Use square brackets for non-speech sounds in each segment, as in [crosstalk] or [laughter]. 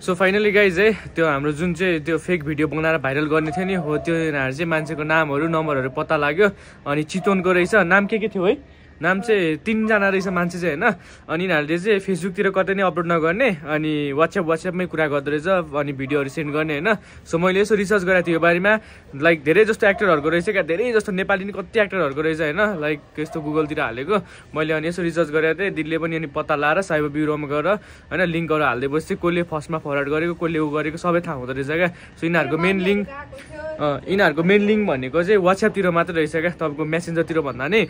So finally guys है त्यो हाम्रो जुन चाहिँ त्यो फेक भिडियो बनाएर भाइरल गर्ने थियो नि हो त्यो चाहिँ मान्छेको नामहरू नम्बरहरू पत्ता लाग्यो। अनि चितवनको रहेछ। नाम के के थियो है? नाम चाहिँ तिनजना रहेछ मान्छे चाहिँ होइन? अनि यिनीहरूले चाहिँ फेसबुकतिर कतै नै अपलोड नगर्ने अनि वाट्सएप वाट्सएपमै कुरा गर्दो रहेछ अनि भिडियोहरू सेन्ड गर्ने होइन? सो मैले यसो रिसर्च गरेको थिएँ यो बारेमा। लाइक धेरै जस्तो एक्टरहरूको रहेछ क्या? धेरै जस्तो नेपाली नि कति एक्टरहरूको रहेछ होइन? लाइक यस्तो गुगलतिर हालेको। मैले अनि यसो रिसर्च गरेको थिएँ दिदीले पनि अनि पत्ता लाएर साइबर ब्युरोमा गएर होइन? लिङ्कहरू हालिदिएपछि कसले फर्स्टमा फरवर्ड गरेको कसले उ गरेको सबै थाहा हुँदो रहेछ क्या? सो यिनीहरूको मेन लिङ्क यिनीहरूको मेन लिङ्क भनेको चाहिँ वाट्सएपतिर मात्रै रहेछ क्या? तपाईँको मेसेन्जरतिर भन्दा नि।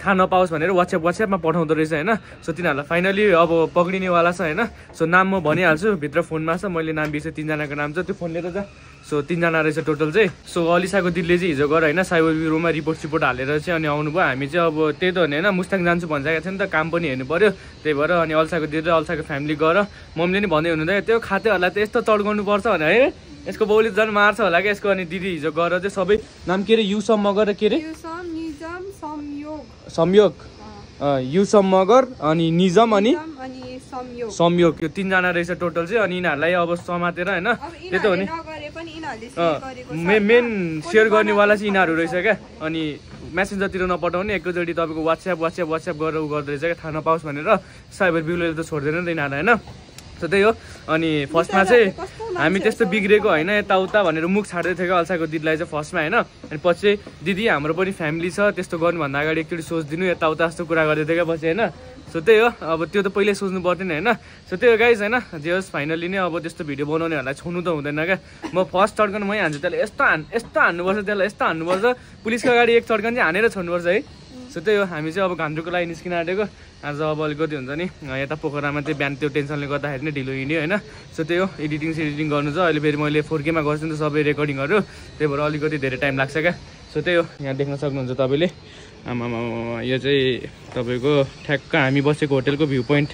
थाहा नपाओस् भनेर वाट्सएप वाट्सएपमा पठाउँदो रहेछ होइन? सो तिनीहरूलाई फाइनली अब पक्रिनेवाला छ होइन? सो नाम म भनिहाल्छु भित्र फोनमा छ मैले नाम बिर्सेँ तिनजनाको नाम छ त्यो फोन लिएर जा। सो तिनजना रहेछ टोटल चाहिँ। सो अलिसाको दिदीले चाहिँ हिजो गएर होइन? साइबर ब्युरोमा रिपोर्ट सिपोर्ट हालेर चाहिँ अनि आउनुभयो। हामी चाहिँ अब त्यही त हो होइन? मुस्ताङ जान्छु भनिसकेको थियो नि त काम पनि हेर्नु पऱ्यो त्यही भएर अनि अल्साको दिदी र अल्साको फ्यामिली गएर मम्मीले नि भन्दै हुनुहुँदै त्यो खातेहरूलाई त यस्तो चड्काउनु पर्छ भने है? यसको बाउले झन् मार्छ होला क्या? यसको अनि दिदी हिजो गएर चाहिँ सबै नाम के अरे? युसम्म गरेर के अरे? संयोग। युसम मगर अनि निजम अनि संयोग। यो तिनजना रहेछ टोटल चाहिँ अनि यिनीहरूलाई अब समातेर होइन? त्यही त हो नि। मेन सेयर गर्नेवाला चाहिँ यिनीहरू रहेछ क्या। अनि मेसेन्जरतिर नपठाउने एकैचोटि तपाईँको वाट्सएप वाट्सएप वाट्सएप गरेर उ गर्दो रहेछ क्या। थाहा नपाओस् भनेर साइबर ब्युरोले त छोड्दैन नि त यिनीहरूलाई होइन? सो त्यही हो। अनि फर्स्टमा चाहिँ हामी त्यस्तो बिग्रेको होइन यताउता भनेर मुख छाड्दै थियो क्या अल्छाको दिदीलाई चाहिँ फर्स्टमा होइन। अनि पछि चाहिँ दिदी हाम्रो पनि फ्यामिली छ त्यस्तो गर्नुभन्दा अगाडि एकचोटि सोचिदिनु यताउता जस्तो कुरा गर्दै थियो क्या पछि होइन। सो त्यही हो अब त्यो त पहिल्यै सोच्नु पर्दैन होइन। सो त्यही हो गाइज होइन जे होस् फाइनली नै अब त्यस्तो भिडियो बनाउनेहरूलाई छोड्नु त हुँदैन क्या। म फर्स्ट चड्कन मै हान्छु त्यसलाई यस्तो हान् यस्तो हान्नुपर्छ त्यसलाई यस्तो हान्नुपर्छ। पुलिसको अगाडि एक चड्कन चाहिँ हानेर छोड्नुपर्छ है। सो त्यही हो हामी चाहिँ अब घान्द्रुको लागि निस्किन आँटेको आज अब अलिकति हुन्छ नि यता पोखरामा चाहिँ बिहान त्यो टेन्सनले गर्दाखेरि नै ढिलो हिँड्यो होइन? सो त्यही हो एडिटिङ सेडिटिङ गर्नु छ। अहिले फेरि मैले फोर्केमा गर्छु नि त सबै रेकर्डिङहरू। त्यही भएर अलिकति धेरै टाइम लाग्छ क्या। सो त्यही हो यहाँ देख्न सक्नुहुन्छ तपाईँले। आमामा यो चाहिँ तपाईँको ठ्याक्क हामी बसेको होटेलको भ्यू पोइन्ट।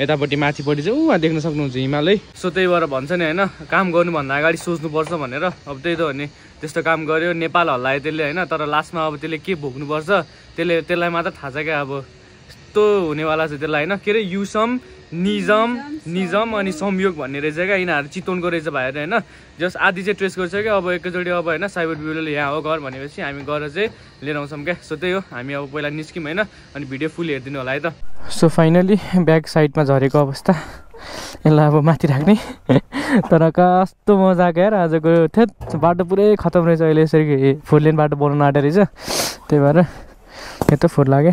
यतापट्टि माथिपट्टि चाहिँ उहाँ देख्न सक्नुहुन्छ हिमालै सो त्यही भएर भन्छ नि होइन काम गर्नुभन्दा अगाडि सोच्नुपर्छ भनेर। अब त्यही त हो नि त्यस्तो काम गर्यो नेपाल हल्लायो त्यसले होइन तर लास्टमा अब त्यसले के भोग्नुपर्छ त्यसले त्यसलाई मात्र थाहा छ क्या अब। यस्तो हुनेवाला छ त्यसलाई होइन के अरे युसम निजम निजम अनि संयोग भन्ने रहेछ क्या। यिनीहरू चितवनको रहेछ भाइहरू होइन? जस आधी चाहिँ ट्रेस गर्छ क्या। अब एकैचोटि अब होइन? साइबर ब्युरोले यहाँ हो घर भनेपछि हामी गएर चाहिँ लिएर आउँछौँ क्या। सो त्यही हो। हामी अब पहिला निस्क्यौँ होइन? अनि भिडियो फुल हेरिदिनु होला है त। सो फाइनली ब्याक साइडमा झरेको अवस्था। यसलाई अब माथि राख्ने। तर कस्तो मजाको यार आजको थेत बाटो पुरै खतम रहेछ अहिले यसरी। फोर लेन बाटो बनाउनु आँटेको रहेछ। त्यही भएर यता फोर लाग्यो।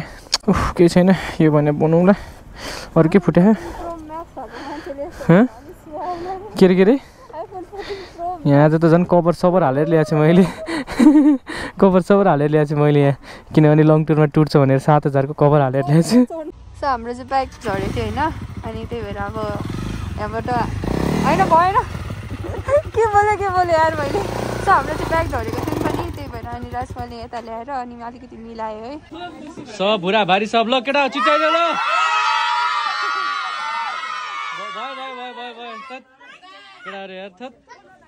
उफ केही छैन। यो भने बनाउँला अरू के फुट्यो हँ? के अरे के अरे यहाँ आज त झन् [laughs] कभर सबर हालेर ल्याएको छु मैले। कभर सबर हालेर ल्याएको छु मैले यहाँ किनभने लङ टुरमा टुर छ भनेर सात हजारको कभर हालेर ल्याएको छु सो हाम्रो चाहिँ ब्याग झरेको थियो होइन अनि त्यही भएर अब यहाँबाट होइन भएन के बोल्यो के बोल्यो यार मैले? सो हाम्रो चाहिँ ब्याग झरेको थियो नि पनि त्यही भएर अनि राजपालले यता ल्याएर अनि अलिकति मिलायो है सब भुरा भारी सब ल केटा चिचाइदेऊ ल भयो भयो भयो भयो भयो थत् केटाहरू यार थत्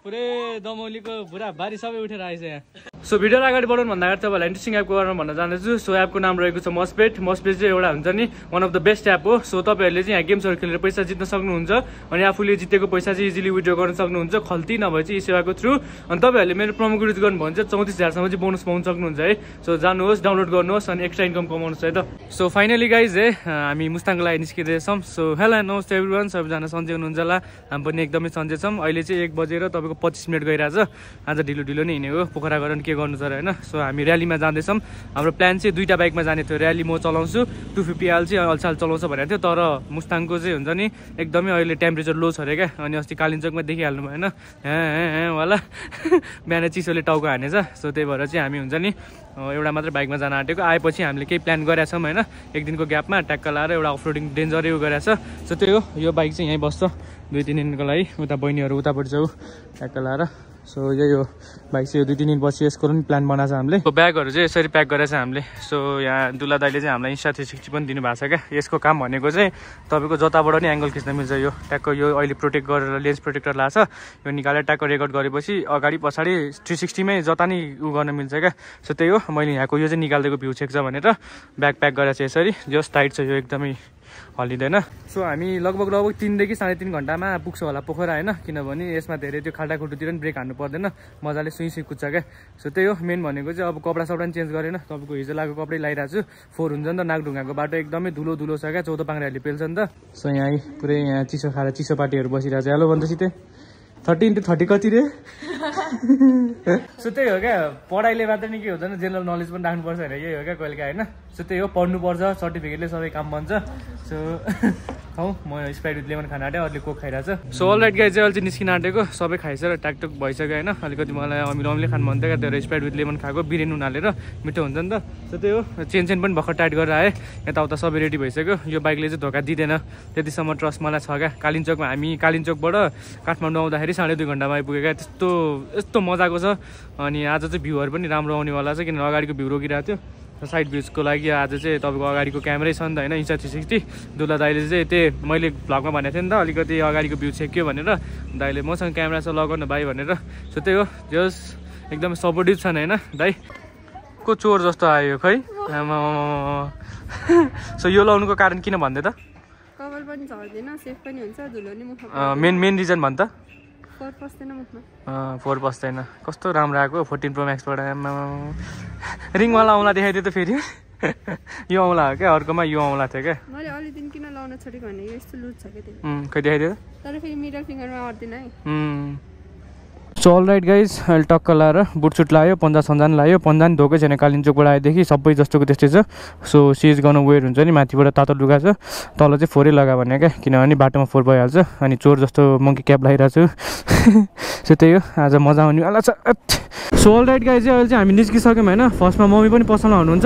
पुरै दमौलीको भुरा भारी सबै उठेर आएछ यहाँ। सो भिडियो अगाडि बढाउनु भन्दा अगाडि तपाईँलाई इन्ट्रेस्टिङ एपको बारेमा भन्न जाँदैछु सो एपको नाम रहेको छ मस्पेट मस्पेट चाहिँ एउटा हुन्छ नि one of the best app हो। सो तपाईँहरूले चाहिँ यहाँ गेम्सहरू खेलेर पैसा जित्न सक्नुहुन्छ। अनि आफूले जितेको पैसा चाहिँ इजिली विड्रो गर्न सक्नुहुन्छ। खल्ती नभए चाहिँ सेवाको थ्रु अनि तपाईँहरूले मेरो प्रोमो कोड युज गर्नुभयो भने चाहिँ चौतिस हजारसम्म चाहिँ बोनस पाउन सक्नुहुन्छ है। सो जानुहोस् डाउनलोड गर्नुहोस् अनि एक्स्ट्रा इन्कम कमाउनुहोस् है त। सो फाइनली गाइज है हामी मुस्ताङको लागि निस्किँदैछौँ। सो हेलो नमस्ते एभ्री वान सबैजना सन्चै हुनुहुन्छ होला। हामी पनि एकदमै सन्चै छौँ। अहिले चाहिँ एक बजेर तपाईँको पच्चिस मिनट गइरहेछ। आज ढिलो ढिलो नै हिँडेको पोखरा गएर नि के गर्नु छ र होइन? सो हामी ऱ्यालीमा जाँदैछौँ। हाम्रो प्लान चाहिँ दुईवटा बाइकमा जाने थियो। ऱ्याली म चलाउँछु टु फिफ्टी आल चाहिँ अल्छाल चलाउँछ भनेको थियो। तर मुस्ताङको चाहिँ हुन्छ नि एकदमै अहिले टेम्परेचर लो छ अरे क्या। अनि अस्ति कालिम्पोङमा देखिहाल्नु भएन। हेँ होला बिहान चिसोले टाउको हानेछ। सो त्यही भएर चाहिँ हामी हुन्छ नि एउटा मात्रै बाइकमा जान आँटेको। आएपछि हामीले केही प्लान गरेका छौँ होइन? एक दिनको ग्यापमा ट्याक्क लाएर एउटा अफरोडिङ डेन्जरै उ गरेको छ। सो त्यही हो। यो बाइक चाहिँ यहीँ बस्छ। दुई तिन दिनको लागि। उता बहिनीहरू उतापट्टि छ ऊ ट्याक्क लाएर। सो यही हो। बाइक चाहिँ यो दुई तिन दिनपछि यसको पनि प्लान बनाएको छ हामीले। ब्यागहरू चाहिँ यसरी प्याक गरेको छ हामीले। सो यहाँ दुला दाइले चाहिँ हामीलाई इन्स्टा थ्री सिक्सटी पनि दिनुभएको छ क्या। यसको काम भनेको चाहिँ तपाईँको जताबाट नि एङ्गल खिच्न मिल्छ यो। ट्याक्क यो अहिले प्रोटेक्ट गरेर लेन्स प्रोटेक्टर लाएको छ। यो निकालेर ट्याक्क रेकर्ड गरेपछि अगाडि पछाडि थ्री सिक्सटीमै जता नि उ गर्न मिल्छ क्या। सो त्यही हो। मैले यहाँको यो चाहिँ निकालिदिएको भ्यू चेक छ भनेर। ब्याग प्याक गरेर चाहिँ यसरी। जस टाइट छ यो एकदमै। हल्लिँदैन। सो हामी लगभग लगभग तिनदेखि साढे तिन घन्टामा पुग्छ होला पोखरा होइन? किनभने यसमा धेरै त्यो खाल्टा खुट्टुतिर पनि ब्रेक हान्नु पर्दैन। मजाले सुई सुई कुद्छ क्या सो त्यही हो मेन भनेको चाहिँ अब कपडा सपडा पनि चेन्ज गरेन। तपाईँको हिजो लगाएको कपडै लगाइरहेको छु। फोहोर हुन्छ नि त नागढुङ्गाको बाटो एकदमै धुलो धुलो छ क्या चौध पाङ्राहरूले पेल्छ नि त। सो यहाँ पुरै यहाँ चिसो खाएर चिसो पार्टीहरू बसिरहेको छ। हेलो भन्दा सिधै थर्टी इन्टु थर्टी कति रे? [laughs] सो त्यही हो क्या पढाइले मात्र नि के हुँदैन जेनरल नलेज पनि राख्नुपर्छ अरे यही हो क्या कहिले होइन? सो त्यही हो पढ्नुपर्छ सर्टिफिकेटले सबै काम बन्छ। सो [laughs] खाउँ म स्प्राइट विथ लेमन खान आँटेँ अरूले कोक खाइरहेको छ सो अल राइट गाई चाहिँ अहिले चाहिँ निस्किन आँटेको सबै खाइसक्यो ट्याकटुक भइसक्यो होइन। अलिकति मलाई अमिर अमिले खानु मन थियो क्या स्प्राइट विथ लेमन खाएको बिर्यानी उनीहरूले मिठो हुन्छ नि त। सो त्यही हो चेन चेन पनि भर्खर टाइट गरेर आएँ। यताउता सबै रेडी भइसक्यो। यो बाइकले चाहिँ धोका दिँदैन। त्यतिसम्म ट्रस्ट मलाई छ क्या। कालिम्चोकमा हामी कालिम्चोकबाट काठमाडौँ आउँदाखेरि साढे दुई घन्टामा आइपुग्यो क्या। त्यस्तो यस्तो मजाको छ। अनि आज चाहिँ भ्यूहरू पनि राम्रो आउनेवाला छ किनभने अगाडिको भ्यू रोकिरहेको थियो। साइड भ्युजको लागि आज चाहिँ तपाईँको अगाडिको क्यामेरै छ नि त होइन? इन्चा थ्री सिक्सटी दुला दाइले चाहिँ त्यही मैले भ्लगमा भनेको थिएँ नि त अलिकति अगाडिको भ्यू छेक्यो भनेर। दाइले मसँग क्यामेरा छ लगाउनु भाइ भनेर। सो त्यही हो जस एकदम सपोर्टिभ छन् होइन? दाइ को चोर जस्तो आयो खै। [laughs] सो यो लाउनुको कारण किन भन्दै त? कभर पनि झर्दैन सेफ पनि हुन्छ धुलो नि मुख मेन मेन रिजन भन् त फोहोर पस्दैन कस्तो राम्रो आएको फोर्टिन प्रो म्याक्सबाट। रिङवाला औँला देखाइदियो त फेरि। यो औँला हो क्या अर्कोमा यो औँला थियो क्या। खै देखाइदियो सो अल राइट गाइज अहिले टक्क लाएर बुटसुट लायो पन्जा सन्जान लायो पन्जा नि धोकै छैन कालिम्चोकबाट आएदेखि सबै जस्तोको त्यस्तै छ। सो सिज गर्नु वेयर हुन्छ नि माथिबाट तातो लुगा छ। तल चाहिँ फोरै लगा भने क्या किनभने बाटोमा फोहोर भइहाल्छ। अनि चोर जस्तो मङ्की क्याप लगाइरहेको छु। [laughs] सो त्यही हो आज मजा आउनेवाला छ। सो अल राइट गाइज चाहिँ अहिले चाहिँ हामी निस्किसक्यौँ होइन? फर्स्टमा मम्मी पनि पसलमा हुनुहुन्छ।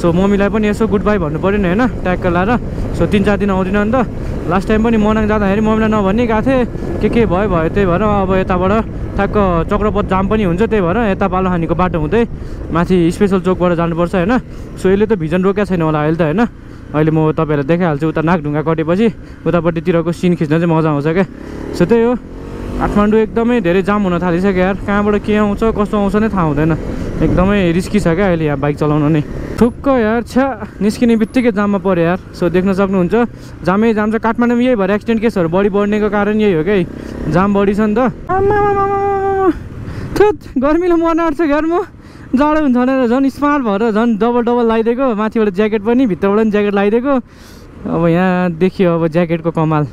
सो मम्मीलाई पनि यसो गुड बाई भन्नु पऱ्यो नि होइन? ट्याक्क लाएर सो तिन चार दिन आउँदिन नि त। लास्ट टाइम पनि मनाङ जाँदाखेरि मम्मीलाई नभन्ने गएको थिएँ। के के भयो भयो त्यही भएर अब यताबाट ठ्याक्क चक्रपथ जाम पनि हुन्छ त्यही भएर यता पालो खानीको बाटो हुँदै माथि स्पेसल चोकबाट जानुपर्छ होइन? सो यसले त भिजन रोकेको छैन होला अहिले त होइन? अहिले म तपाईँहरूलाई देखाइहाल्छु उता नाकढुङ्गा कटेपछि। उतापट्टितिरको सिन खिच्न चाहिँ मजा आउँछ क्या? सो त्यही हो। काठमाडौँ एकदमै धेरै जाम हुन थालिसक्यो यार। कहाँबाट के आउँछ कस्तो आउँछ नै थाहा हुँदैन। एकदमै रिस्की छ क्या अहिले यहाँ बाइक चलाउन नै। ठुक्क यार छ्या। निस्किने बित्तिकै जाममा पऱ्यो यार। सो देख्न सक्नुहुन्छ जामै जाम छ। काठमाडौँमा यही भएर एक्सिडेन्ट केसहरू बढी बढ्नेको कारण यही हो क्या जाम बढी छ नि त। थुत गर्मीले मर्न आँट्छ यार म। जाडो हुन्छ भनेर झन् स्मार्ट भएर झन् डबल डबल लगाइदिएको माथिबाट ज्याकेट पनि भित्रबाट पनि ज्याकेट लगाइदिएको अब यहाँ देखियो अब ज्याकेटको कमाल।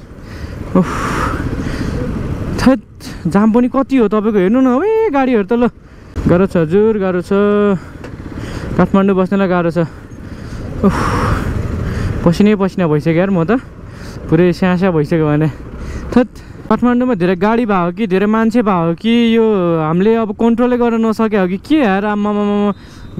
जाम पनि कति हो तपाईँको? हेर्नु न ए गाडीहरू त ल। गाह्रो छ हजुर गाह्रो छ। काठमाडौँ बस्नेलाई गाह्रो छ। उफ। पसिनै पसिना भइसक्यो यार म त। पुरै स्यास्या भइसक्यो भने। थैत काठमाडौँमा धेरै गाडी भएको कि? धेरै मान्छे भएको कि? यो हामीले अब कन्ट्रोलै गर्न नसक्यो हो कि? के यार आम्मामा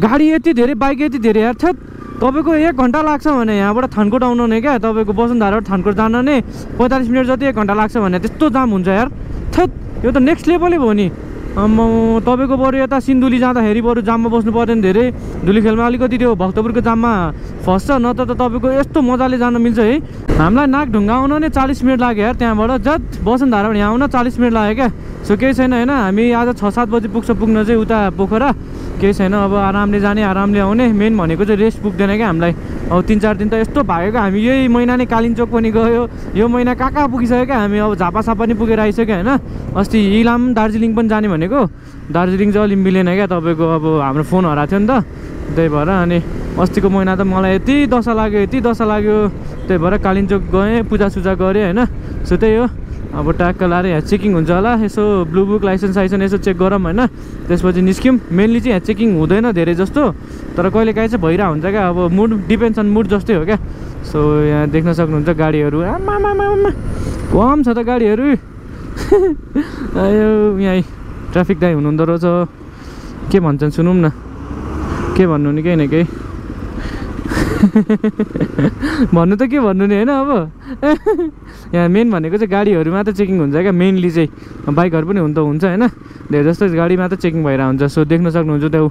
गाडी यति धेरै बाइक यति धेरै यार। थैत तपाईँको एक घन्टा लाग्छ भने यहाँबाट थानकोट आउनु नै क्या? तपाईँको वसुन्धराबाट थानकोट जान नै पैँतालिस मिनट जति एक घन्टा लाग्छ भने त्यस्तो जाम हुन्छ यार। थैत। यो त नेक्स्ट लेभलै भयो नि। आम्मा तपाईँको बरु यता सिन्धुली जाँदाखेरि बरु जाममा बस्नु पर्दैन धेरै। धुलीखेलमा अलिकति त्यो भक्तपुरको जाममा फस्छ नत्र त तपाईँको यस्तो मजाले जान मिल्छ है। हामीलाई नाकढुङ्गा आउन नै चालिस मिनट लाग्यो यार त्यहाँबाट। जत वसुन्धराबाट यहाँ आउन चालिस मिनट लाग्यो क्या। सो केही छैन होइन? हामी आज छ सात बजी पुग्छ पुग्न चाहिँ उता पोखरा। केही छैन अब आरामले जाने आरामले आउने। मेन भनेको चाहिँ रेस्ट पुग्दैन क्या हामीलाई। अब तिन चार दिन त यस्तो भागेको हामी। यही महिना नै कालिम्चोक पनि गयो। यो महिना कहाँ कहाँ पुगिसक्यो क्या हामी? अब झापासापा पनि पुगेर आइसक्यो होइन? अस्ति इलाम दार्जिलिङ पनि जाने भनेको। दार्जिलिङ चाहिँ अलिक मिलेन क्या तपाईँको। अब हाम्रो फोन हराएको थियो नि त। त्यही भएर अनि अस्तिको महिना त मलाई यति दशा लाग्यो यति दशा लाग्यो। त्यही भएर कालिम्चोक गएँ पूजासुजा गरेँ होइन। सो त्यही हो। अब ट्याक्क लाएर यहाँ चेकिङ हुन्छ होला। यसो ब्लु बुक लाइसेन्स साइसेन्स यसो चेक गरौँ होइन। त्यसपछि निस्क्यौँ। मेनली चाहिँ यहाँ चेकिङ हुँदैन धेरै जस्तो। तर कहिले काहीँ चाहिँ भइरहेको हुन्छ क्या। अब मुड डिपेन्ड्स अन मुड जस्तै हो क्या। सो यहाँ देख्न सक्नुहुन्छ गाडीहरू। आमामामामा कम छ त गाडीहरू। [laughs] आयो यहाँ ट्राफिक दाइ हुनुहुँदो रहेछ। के भन्छन् सुनौँ न। के भन्नु नि केही न केही। [laughs] भन्नु त के भन्नु नि होइन अब? [laughs] यहाँ मेन भनेको चाहिँ गाडीहरू मात्र चेकिङ हुन्छ क्या मेनली चाहिँ बाइकहरू पनि हुन त हुन्छ होइन? धेरै जस्तो गाडी मात्र चेकिङ भएर हुन्छ सो देख्न सक्नुहुन्छ त्यो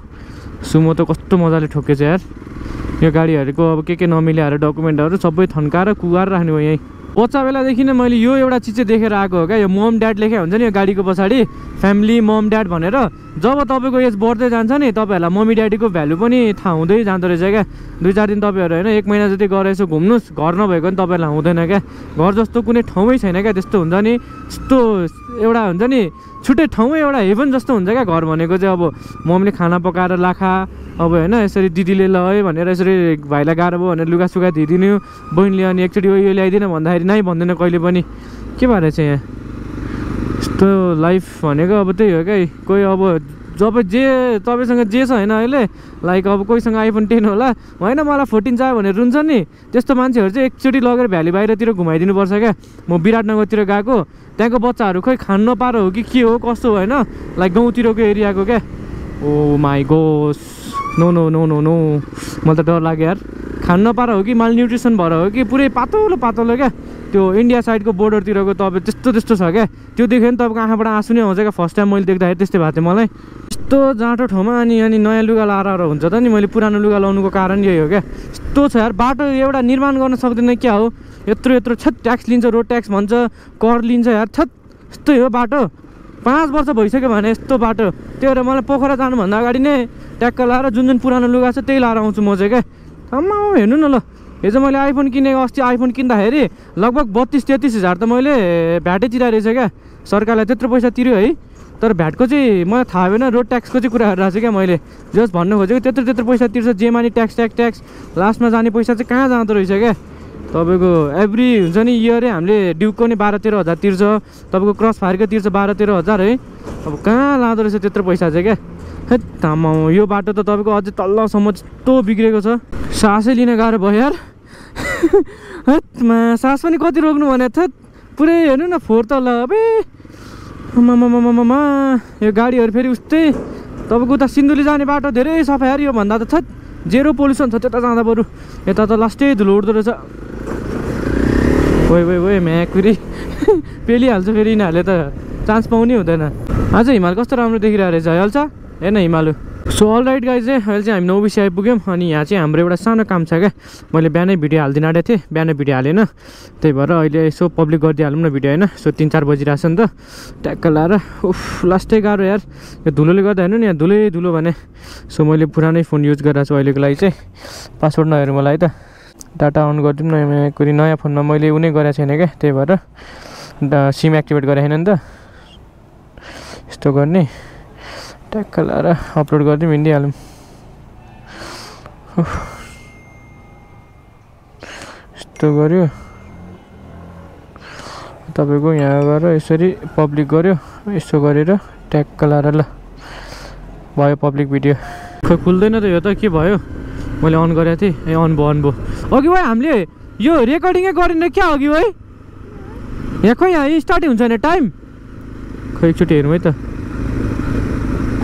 सुमो त कस्तो मजाले ठोकेछ यार। यो गाडीहरूको अब के के नमिलाएर डकुमेन्टहरू सबै थन्काएर कुगाएर राख्ने भयो यहीँ। बच्चा बेलादेखि नै मैले यो एउटा चिज चाहिँ देखेर आएको हो क्या। यो मम ड्याड लेखे हुन्छ नि यो गाडीको पछाडि फ्यामिली मम ड्याड भनेर। जब तपाईँको एज बढ्दै जान्छ नि तपाईँहरूलाई मम्मी ड्याडीको भ्यालु पनि थाहा हुँदै जाँदो रहेछ क्या। दुई चार दिन तपाईँहरू होइन एक महिना जति गएर यसो घुम्नुहोस् घर नभएको नि तपाईँहरूलाई हुँदैन क्या। घर जस्तो कुनै ठाउँमै छैन क्या त्यस्तो हुन्छ नि। यस्तो एउटा हुन्छ नि छुट्टै ठाउँमै एउटा हेभन जस्तो हुन्छ क्या घर भनेको चाहिँ अब। मम्मीले खाना पकाएर लाखा अब होइन यसरी दिदीले ल है भनेर यसरी भाइलाई गाह्रो भयो भनेर लुगा सुगा बहिनीले अनि एकचोटि यो ल्याइदिन भन्दाखेरि नै भन्दैन कहिले पनि। के भएर चाहिँ यहाँ? यस्तो लाइफ भनेको अब त्यही हो क्या। कोही अब जब जे तपाईँसँग जे छ होइन अहिले लाइक अब कोहीसँग आइफोन टेन होला होइन मलाई फोर्टिन चाहियो भनेर रुन्छ नि त्यस्तो मान्छेहरू चाहिँ एकचोटि लगेर भ्याली बाहिरतिर घुमाइदिनुपर्छ क्या। म विराटनगरतिर गएको त्यहाँको बच्चाहरू खोइ खान नपाएर हो कि के हो कस्तो हो होइन? लाइक गाउँतिरको एरियाको क्या। ओ my gosh no no no no no मलाई त डर लाग्यो यार। खान नपाएर हो कि? माल न्युट्रिसन भएर हो कि? पुरै पातलो पातलो क्या? त्यो इन्डिया साइडको बोर्डरतिरको तपाईँ त्यस्तो त्यस्तो छ क्या? त्यो देख्यो नि तपाईँको आँखाबाट आँसु नै आउँछ क्या? फर्स्ट टाइम मैले देख्दाखेरि त्यस्तै भएको थियो मलाई। यस्तो जाँटो ठाउँमा अनि अनि नयाँ लुगा लाएर हुन्छ त नि? मैले पुरानो लुगा लाउनुको कारण यही हो क्या? यस्तो छ यार। बाटो एउटा निर्माण गर्न सक्दैन क्या हो? यत्रो यत्रो छत ट्याक्स लिन्छ रोड ट्याक्स भन्छ कर लिन्छ यार। छत यस्तै हो बाटो। पाँच वर्ष भइसक्यो भने यस्तो बाटो। त्यही भएर मलाई पोखरा जानुभन्दा अगाडि नै ट्याक्क लाएर जुन जुन पुरानो लुगा छ त्यही लाएर आउँछु म चाहिँ क्या आम्मा हेर्नु न ल। हिजो मैले आइफोन किनेको अस्ति आइफोन किन्दाखेरि लगभग बत्तिस तेत्तिस हजार त मैले भ्याटै तिराइ रहेछ क्या। सरकारलाई त्यत्रो पैसा तिर्यो है। तर भ्याटको चाहिँ मलाई थाहा भएन रोड ट्याक्सको चाहिँ कुरा गरिरहेको छु क्या मैले। जस भन्नु खोजेको त्यत्रो त्यत्रो पैसा तिर्छ जेमा नि ट्याक्स ट्याक्स ट्याक्स लास्टमा जाने पैसा चाहिँ कहाँ जाँदो रहेछ क्या? तपाईँको एभ्री हुन्छ नि इयरै हामीले ड्युकको नि बाह्र तेह्र हजार तिर्छ। तपाईँको क्रस फायरको तिर्छ बाह्र तेह्र हजार है। अब कहाँ लाँदो रहेछ त्यत्रो पैसा चाहिँ क्या? हेत् आम्मा यो बाटो त तपाईँको अझै तल्लोसम्म यस्तो बिग्रेको छ। सासै लिन गाह्रो भयो यार। [laughs] हेत्मा सास पनि कति रोक्नु भने थेत पुरै हेर्नु न फोहोर त ल अबे यो गाडीहरू फेरि उस्तै। तपाईँको उता सिन्धुली जाने बाटो धेरै सफा यार। यो भन्दा त थेत जेरो पोल्युसन छ त्यता जाँदा बरु। यता त लास्टै धुलो उठ्दो रहेछ। ओइ ओइ ओइ म्याकुरी। [laughs] पेलिहाल्छ फेरि यिनीहरूले त। चान्स पाउनै हुँदैन। आज हिमाल कस्तो राम्रो देखिरहेको रहेछ हाल्छ। हेर्न हिमालु सो अल राइट गाई चाहिँ अहिले चाहिँ हामी नौबिसी आइपुग्यौँ अनि यहाँ चाहिँ हाम्रो एउटा सानो काम छ क्या। मैले बिहानै भिडियो हालिदिनु आँटेको थिएँ बिहानै भिडियो हालेन। त्यही भएर अहिले यसो पब्लिक गरिदिइहालौँ न भिडियो होइन? सो तिन चार बजिरहेको छ नि त। ट्याक्क लाएर उफ लास्टै गाह्रो यार। यो धुलोले गर्दा हेर्नु नि यहाँ धुलै धुलो भने। सो मैले पुरानै फोन युज गरिरहेको छु अहिलेको लागि चाहिँ। पासवर्ड नहेरौँ मलाई त। डाटा अन गरिदिउँ न कुनै नयाँ फोनमा मैले उनी गरेको छैन क्या त्यही भएर। सिम एक्टिभेट गरेको छैन नि त। यस्तो गर्ने। ट्याक्क लाएर अपलोड गरिदिउँ हिँडिहालौँ। यस्तो गऱ्यो तपाईँको यहाँ गएर यसरी पब्लिक गऱ्यो यसो गरेर ट्याक्क लाएर ल भयो पब्लिक भिडियो खोइ खुल्दैन त यो त के भयो मैले अन गरेको थिएँ ए अन भयो अन भयो अघि भाइ हामीले यो रेकर्डिङै गरेन क्या अघि भाइ यहाँ खोइ यहाँ स्टार्टै हुन्छ नि टाइम खोइ एकचोटि हेरौँ है त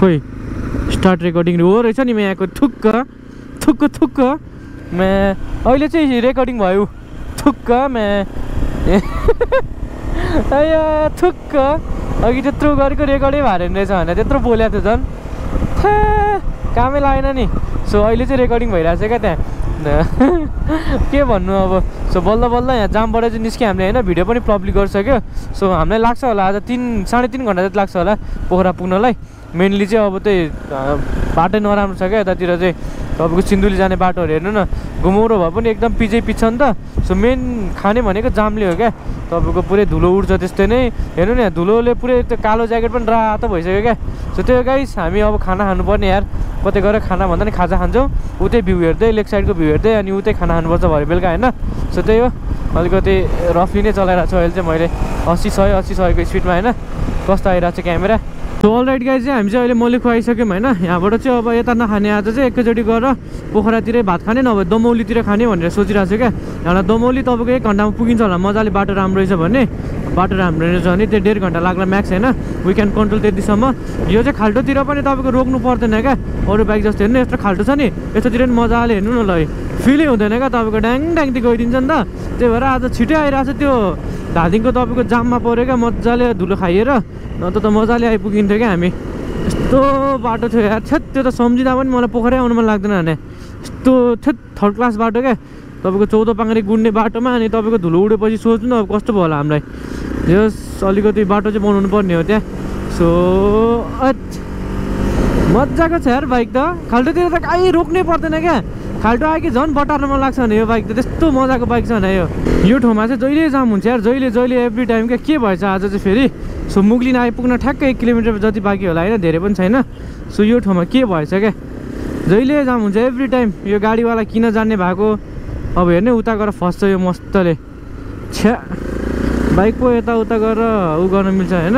खोइ स्टार्ट रेकर्डिङ हो रहेछ नि म यहाँको थुक्क थुक्क थुक्क। म अहिले चाहिँ रेकर्डिङ भयो। थुक्क म [laughs] अया थुक्क। अघि त्यत्रो गरेको रेकर्डै भएर रहेछ भने त्यत्रो बोलेको थियो झन्। कामै लागेन नि। सो अहिले चाहिँ रेकर्डिङ भइरहेको छ क्या त्यहाँ। [laughs] के भन्नु अब? सो बल्ल बल्ल यहाँ जामबाट चाहिँ निस्क्यो हामीले होइन? भिडियो पनि पब्लिक गरिसक्यो सो हामीलाई लाग्छ होला आज तिन साढे तिन घन्टा जति लाग्छ होला पोखरा पुग्नलाई। मेनली चाहिँ अब त्यही बाटै नराम्रो छ क्या यतातिर चाहिँ। तपाईँको सिन्धुली जाने बाटोहरू हेर्नु न घुमौरो भए पनि एकदम पिछै पिछ नि त। सो मेन खाने भनेको जामले हो क्या। तपाईँको पुरै धुलो उड्छ त्यस्तै नै। हेर्नु न धुलोले पुरै त्यो कालो ज्याकेट पनि रातो भइसक्यो क्या। सो त्यो गाइस हामी अब खाना खानुपर्ने यार। कतै गएर खाना भन्दा नि खाजा खान्छौँ। उतै भ्यू हेर्दै लेग साइडको भ्यू हेर्दै अनि उतै खाना खानुपर्छ भरे बेलुका होइन? सो त्यही हो। अलिकति रफली नै चलाइरहेको छु अहिले चाहिँ मैले। अस्सी सय अस्सी सयको स्पिडमा होइन? कस्तो आइरहेको छ क्यामेरा? सो अल राइट गाई चाहिँ हामी चाहिँ अहिले मलिखु आइसक्यौँ होइन। यहाँबाट चाहिँ अब यता नखाने आज चाहिँ एकैचोटि गएर पोखरातिरै भात खाने नभए दमौलीतिर खाने भनेर सोचिरहेको छु क्या। यहाँ दमौली तपाईँको एक घन्टामा पुगिन्छ होला। मजाले बाटो राम्रो रहेछ भने बाटो राम्रो रहेछ भने त्यो डेढ घन्टा लाग्ला म्याक्स होइन। वी क्यान कन्ट्रोल त्यतिसम्म। यो चाहिँ खाल्टोतिर पनि तपाईँको रोक्नु पर्दैन क्या। अरू बाइक जस्तो हेर्नु यस्तो खाल्टो छ नि। यस्तोतिर पनि मजाले हेर्नु न ल फिलै हुँदैन क्या तपाईँको। ड्याङ ड्याङति गइदिन्छ नि त। त्यही भएर आज छिटै आइरहेको छ त्यो धादिङको तपाईँको जाममा पऱ्यो क्या मजाले धुलो खाइएर। नत्र त मजाले आइपुगिन्थ्यो क्या हामी। यस्तो बाटो थियो यार छेत त्यो त सम्झिँदा पनि मलाई पोखरै आउनु मन लाग्दैन भने यस्तो छेत थर्ड क्लास बाटो क्या। तपाईँको चौध पाङ्रे गुड्ने बाटोमा अनि तपाईँको धुलो उडेपछि सोच्नु अब कस्तो भयो होला हामीलाई। जस अलिकति बाटो चाहिँ बनाउनु पर्ने हो त्यहाँ। सो अच्छा मजाको छ यार बाइक त। खाल्टोतिर त कहीँ रोक्नै पर्दैन क्या। खाल्टो आयो कि झन् बटार्न मन लाग्छ भने यो बाइक त त्यस्तो मजाको बाइक छ भने यो। यो ठाउँमा चाहिँ जहिले जाम हुन्छ यार जहिले जहिले एभ्री टाइम क्या के भएछ आज चाहिँ फेरि? सो मुगलिन आइपुग्न ठ्याक्कै एक किलोमिटर जति बाँकी होला होइन धेरै पनि छैन। सो यो ठाउँमा के भएछ क्या? जहिले जाम हुन्छ एभ्री टाइम यो गाडीवाला किन जान्ने भएको? अब हेर्ने उता गएर फस्छ यो मस्तले। छ्या। बाइक पो यताउता गएर उ गर्न मिल्छ होइन।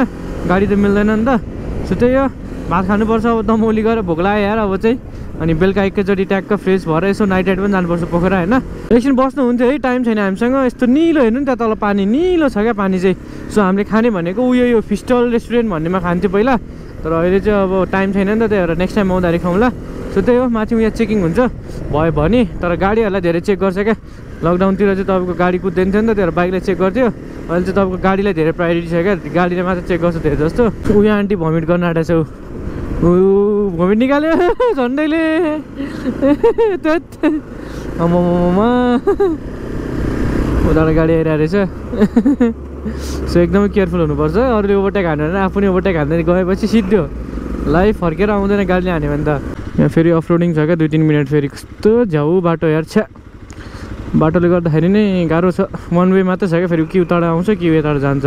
गाडी त मिल्दैन नि त। सो त्यही हो। भात खानुपर्छ अब दमौली गएर भोक लाग्यो यार अब चाहिँ। अनि बेलुका एकैचोटि ट्याक्क फ्रेस भएर यसो नाइट राइड पनि जानुपर्छ पोखरा होइन? एकछिन बस्नु हुन्थ्यो है टाइम छैन हामीसँग। यस्तो निलो हेर्नु नि त्यहाँ तल पानी निलो छ क्या पानी चाहिँ। सो हामीले खाने भनेको उयो यो फिस्टल रेस्टुरेन्ट भन्नेमा खान्थ्यो पहिला। तर अहिले चाहिँ अब टाइम छैन नि त त्यही भएर नेक्स्ट टाइम आउँदाखेरि खाउँला सो त्यही हो माथि यहाँ चेकिङ हुन्छ। भयो भने तर गाडीहरूलाई धेरै चेक गर्छ क्या। लकडाउनतिर चाहिँ तपाईँको गाडी कुद्दैन थियो नि त त्यही भएर बाइकलाई चेक गर्थ्यो। अहिले चाहिँ तपाईँको गाडीलाई धेरै प्रायोरिटी छ क्या गाडीले मात्र चेक गर्छ धेरै जस्तो। उयो आन्टी भमिट गर्न आँटेको छ भमिट निकाल्यो। झन्डैले। उताबाट गाडी आइरहेको रहेछ। सो एकदमै केयरफुल हुनुपर्छ। अरूले ओभरटेक हान्यो भने आफू नै ओभरटेक हान्दै गएपछि सिद्धो लाइफ फर्केर आउँदैन गाडीले हान्यो भने त। यहाँ फेरि अफरोडिङ छ क्या दुई तिन मिनट फेरि। कस्तो झ्याउ बाटो यार छ्या बाटोले गर्दाखेरि नै गाह्रो छ। वान वे मात्रै छ क्या फेरि कि उताबाट आउँछ कि यताबाट जान्छ।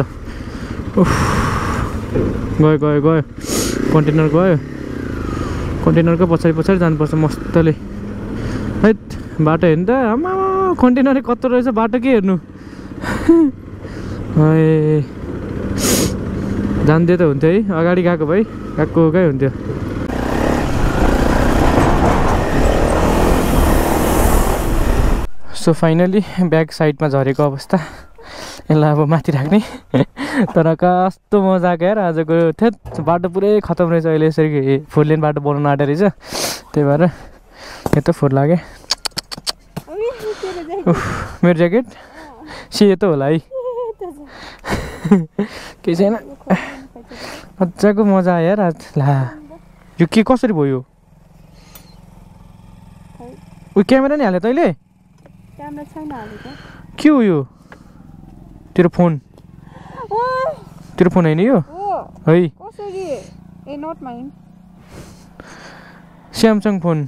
गयो गयो गयो। कन्टेनर गयो। कन्टेनरको पछाडि पछाडि जानुपर्छ मस्तले है बाटो हेर्नु त आमा कन्टेनरै कत्रो रहेछ बाटो के हेर्नु? [laughs] है। जान्दियो त हुन्थ्यो है अगाडि गएको भए गएको गएकै हुन्थ्यो। सो फाइनली ब्याक साइडमा झरेको अवस्था। यसलाई अब माथि राख्ने। तर कस्तो मजाको यार आजको थेत बाटो पुरै खतम रहेछ अहिले यसरी फोर लेन बाटो बनाउनु आँटेको रहेछ। त्यही भएर यत्रो फोहोर लाग्यो। मेरो ज्याकेट? सेतो होला है? केही छैन। मजाको मजा आयो यार आज। ला यो के कसरी भयो? उयो क्यामेरा नि हाल्यो तैँले के हो यो? तेरो फोन। तेरो फोन होइन यो हो स्यामसङ फोन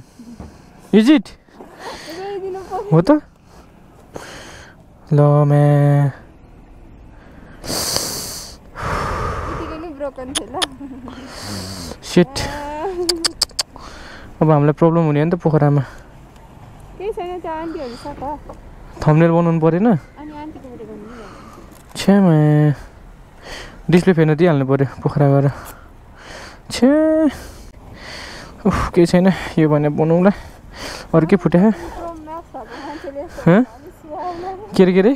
इज इट हो त ल म्या सेट अब हामीलाई प्रब्लम हुने हो नि त पोखरामा थम्नेल बनाउनु परेन छ्यामा डिस्प्ले फेर्न दिइहाल्नु पऱ्यो पोखरा गएर छ्या उफ केही छैन यो भने बनाउँला अरू के फुट्यो? के अरे के अरे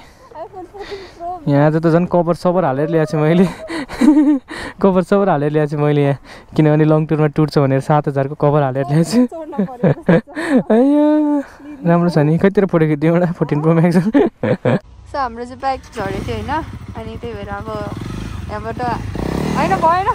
यहाँ आज त झन् कभर सबर हालेर ल्याएको छु मैले कभर सबर हालेर ल्याएको छु मैले यहाँ किनभने लङ टुरमा टुर छ भनेर सात हजारको कभर हालेर ल्याएको छु छ। राम्रो छ नि कतितिर फोटो एउटा फोर्टिन प्रो म्याक्स हाम्रो चाहिँ ब्याग झरेको थियो होइन अनि त्यही भएर अब यहाँबाट होइन भएन।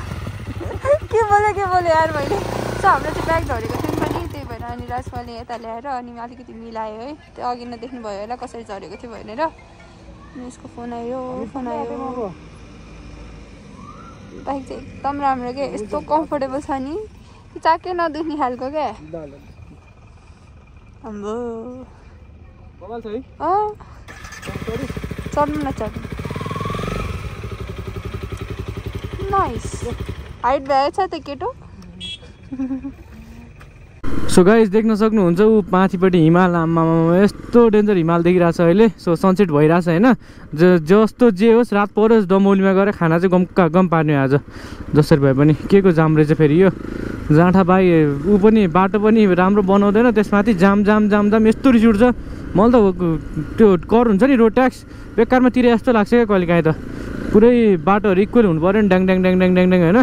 [laughs] के बोल्यो के बोल्यो यार मैले? सो हाम्रो चाहिँ ब्याग झरेको थियो पनि त्यही भएर अनि राजमाले यता ल्याएर अनि अलिकति मिलायो है। त्यो अघि नै देख्नुभयो होला कसरी झरेको थियो भनेर। अनि यसको फोन आयो फोन आयो। बाइक चाहिँ एकदम राम्रो क्या यस्तो कम्फोर्टेबल छ नि। कि चाक्कै नदुख्ने खालको क्या। हाम्रो चढ्नु न सो गाइस देख्न सक्नुहुन्छ ऊ माथिपट्टि हिमाल आमामा यस्तो डेन्जर हिमाल देखिरहेको छ अहिले। सो सनसेट भइरहेछ होइन? ज जस्तो जे होस् रात परोस् डमौलीमा गएर खाना चाहिँ गमका गम पार्ने आज। जसरी भए पनि के को जाम रहेछ फेरि यो? जाँठा बाई ऊ पनि बाटो पनि राम्रो बनाउँदैन त्यसमाथि जाम जाम जाम जाम यस्तो रिस उठ्छ मलाई त त्यो कर हुन्छ नि रोड ट्याक्स बेकारमा तिरे जस्तो लाग्छ क्या कहिले काहीँ त। पुरै बाटोहरू इक्वल हुनु पऱ्यो नि ड्याङ ड्याङ ड्याङ ड्याङ ड्याङ ड्याङ होइन?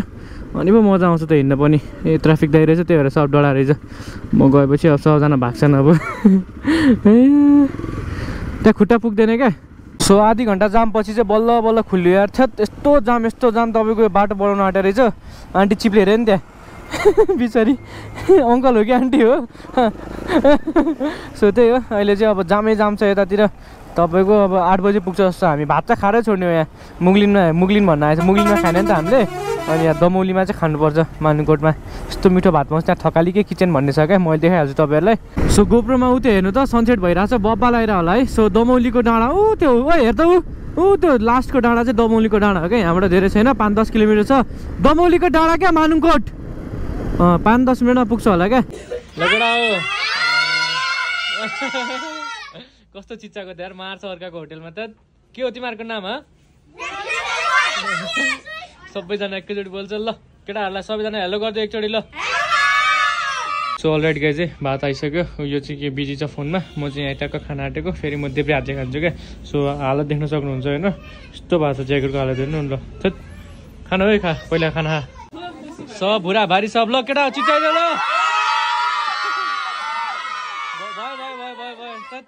अनि पो मजा आउँछ त हिँड्न पनि। ए ट्राफिक दाइ रहेछ त्यही भएर सब डढा रहेछ। म गएपछि अब सबजना भाग्छन् अब। [laughs] त्यहाँ खुट्टा पुग्दैन क्या? सो आधी घन्टा जामपछि चाहिँ बल्ल बल्ल खुल्यो यार। छ्यात यस्तो जाम यस्तो जाम तपाईँको बाटो बनाउनु आँटेको रहेछ। आन्टी चिप्ले हेऱ्यो नि त्यहाँ। [laughs] बिचरी। अङ्कल हो कि आन्टी हो? [laughs] सो त्यही हो। अहिले चाहिँ अब जामै जाम छ यतातिर। तपाईँको अब आठ बजी पुग्छ जस्तो हामी भात चाहिँ खाएरै छोड्ने हो यहाँ। मुगलिनमा मुगलिन भन्न आएछ। मुगलिनमा खाने नि त हामीले। अनि यहाँ दमौलीमा चाहिँ खानुपर्छ मानुकोटमा। यस्तो मिठो भात पाउँछ। त्यहाँ थकालीकै किचन भन्ने छ क्या। मैले देखाइहाल्छु तपाईँहरूलाई। सो गोप्रोमा ऊ त्यो हेर्नु त सनसेट भइरहेको छ बब्बा लगाएर होला है। सो दमौलीको डाँडा ऊ त्यो ओ हेर त ऊ ऊ त्यो लास्टको डाँडा चाहिँ दमौलीको डाँडा हो क्या। यहाँबाट धेरै छैन। पाँच दस किलोमिटर छ। दमौलीको डाँडा क्या मानुकोट? अँ पाँच दस मिनटमा पुग्छ होला क्या। [laughs] कस्तो चिच्चाको त्यहाँ मार्छ अर्काको होटेलमा त? के हो तिमीहरूको नाम ह? सबैजना एकैचोटि बोल्छ ल केटाहरूलाई सबैजना हेलो गरिदियो एकचोटि ल। सो अलरेडी गाई चाहिँ भात आइसक्यो। यो चाहिँ के बिजी छ फोनमा? म चाहिँ यहाँ ट्याक्क खाना आँटेको फेरि म देब्रे हात खान्छु क्या। सो हालत देख्न सक्नुहुन्छ होइन? यस्तो भएको छ ज्याकेटको हालत हेर्नु ल। थेट खाना है खा पहिला खाना खा। सब भुरा भारी सब ल केटा चिच्चाइदियो ल भयो भयो भयो भयो भयो थेट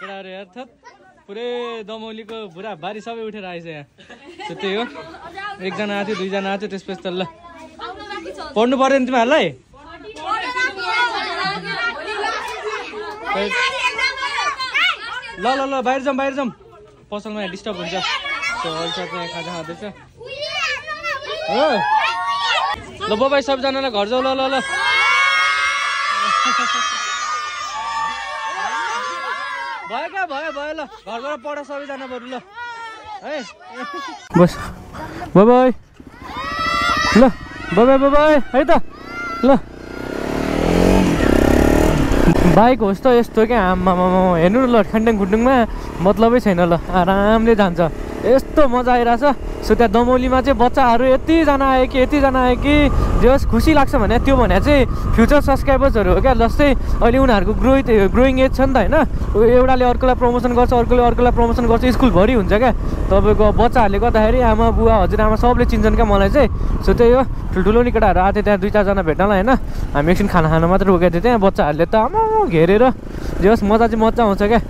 केटाहरू यार थेट पुरै दमौलीको भुरा भारी सबै उठेर आएछ यहाँ। सो त्यही हो। एकजना आएको थियो दुईजना आएको थियो त्यसपछि त ल। पढ्नु पऱ्यो नि तिमीहरूलाई? ल ल ल बाहिर जाउँ बाहिर जाउँ पसलमा यहाँ डिस्टर्ब हुन्छ। चाहिँ खाजा खाँदैछ। हो? ल बाबाई सबजनालाई घर जाऊ ल ल ल। भयो क्या? भयो भयो ल। घर गएर पढ सबैजना बरु ल। है? बस। बाबाई ल। बाबाई बाबाई है त। ल। बाइक होस् त यस्तो क्या? आमामा हेर्नु ल खान्डाङ खुन्डुङमा मतलबै छैन ल। आरामले जान्छ। यस्तो मजा आइरहेछ। सो त्यहाँ दमौलीमा चाहिँ बच्चाहरू यतिजना आयो कि यतिजना आयो कि जे होस् खुसी लाग्छ भने त्यो भने चाहिँ फ्युचर सब्सक्राइबर्सहरू हो क्या जस्तै अहिले उनीहरूको ग्रो ग्रोइङ एज छ नि त होइन? एउटाले अर्कोलाई प्रमोसन गर्छ अर्कोले अर्कोलाई प्रमोसन गर्छ स्कुलभरि हुन्छ क्या। तपाईँको बच्चाहरूले गर्दाखेरि आमा बुवा हजुरआमा सबले चिन्छन् क्या मलाई चाहिँ। सो त्यही हो ठुल्ठुलो नि केटाहरू आएको थियो त्यहाँ दुई चारजना भेट्नलाई होइन। हामी एकछिन खाना खानु मात्रै रोकेको थियो त्यहाँ बच्चाहरूले त आमा घेरेर जे होस् मजा चाहिँ मजा आउँछ क्या।